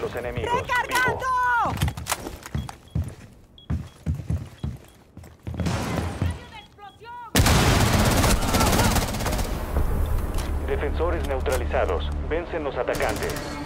Los enemigos. vivo. Defensores neutralizados. Vencen los atacantes.